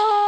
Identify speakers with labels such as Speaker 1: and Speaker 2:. Speaker 1: Oh.